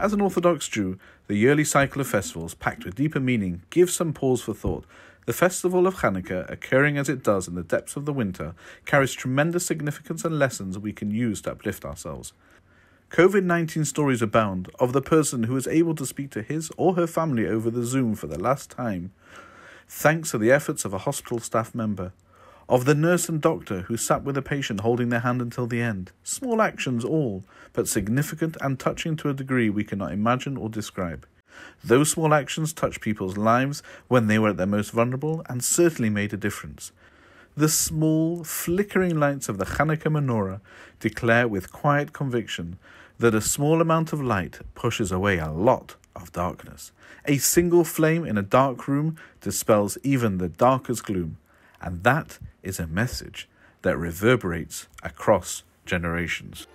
As an Orthodox Jew, the yearly cycle of festivals, packed with deeper meaning, gives some pause for thought. The festival of Hanukkah, occurring as it does in the depths of the winter, carries tremendous significance and lessons we can use to uplift ourselves. COVID 19 stories abound of the person who was able to speak to his or her family over the Zoom for the last time, thanks to the efforts of a hospital staff member of the nurse and doctor who sat with the patient holding their hand until the end. Small actions, all, but significant and touching to a degree we cannot imagine or describe. Those small actions touched people's lives when they were at their most vulnerable and certainly made a difference. The small, flickering lights of the Hanukkah menorah declare with quiet conviction that a small amount of light pushes away a lot of darkness. A single flame in a dark room dispels even the darkest gloom. And that is a message that reverberates across generations.